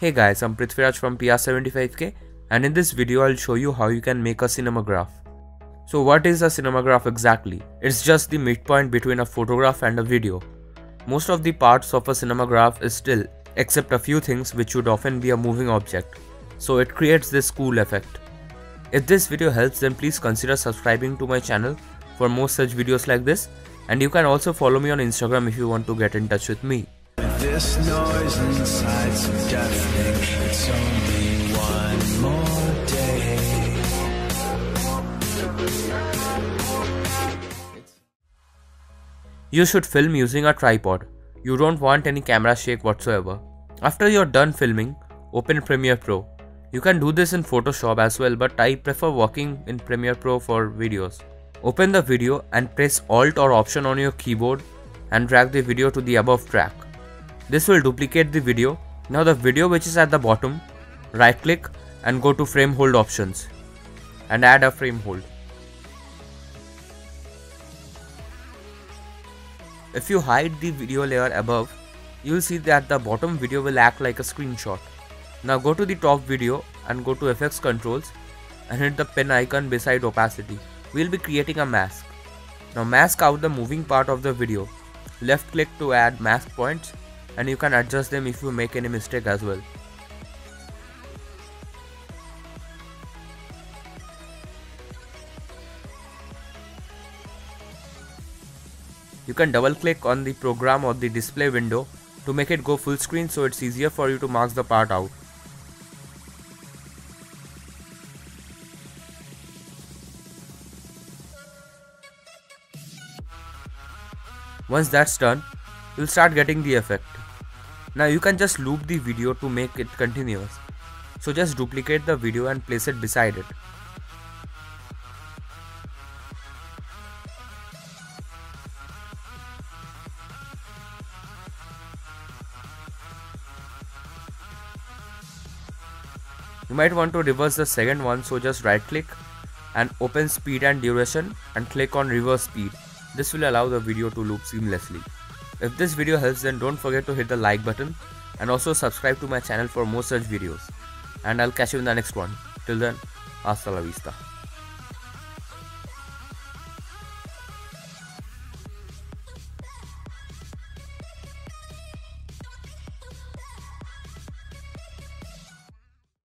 Hey guys, I'm Prithwiraj from PR75k and in this video I'll show you how you can make a cinemagraph. So what is a cinemagraph exactly? It's just the midpoint between a photograph and a video. Most of the parts of a cinemagraph is still, except a few things which would often be a moving object. So it creates this cool effect. If this video helps then please consider subscribing to my channel for more such videos like this and you can also follow me on Instagram if you want to get in touch with me. This noise so deafening. It's only one more day. You should film using a tripod. You don't want any camera shake whatsoever. After you're done filming, open Premiere Pro. You can do this in Photoshop as well but I prefer working in Premiere Pro for videos. Open the video and press Alt or Option on your keyboard and drag the video to the above track. This will duplicate the video. Now the video which is at the bottom, right click and go to frame hold options and add a frame hold. If you hide the video layer above, you will see that the bottom video will act like a screenshot. Now go to the top video and go to effects controls and hit the pen icon beside opacity. We will be creating a mask. Now mask out the moving part of the video. Left click to add mask points and you can adjust them if you make any mistake as well. You can double click on the program or the display window to make it go full screen so it's easier for you to mark the part out. Once that's done, you'll start getting the effect. Now you can just loop the video to make it continuous. So just duplicate the video and place it beside it. You might want to reverse the second one so just right click and open speed and duration and click on reverse speed. This will allow the video to loop seamlessly. If this video helps then don't forget to hit the like button and also subscribe to my channel for more such videos. And I'll catch you in the next one. Till then, hasta la vista.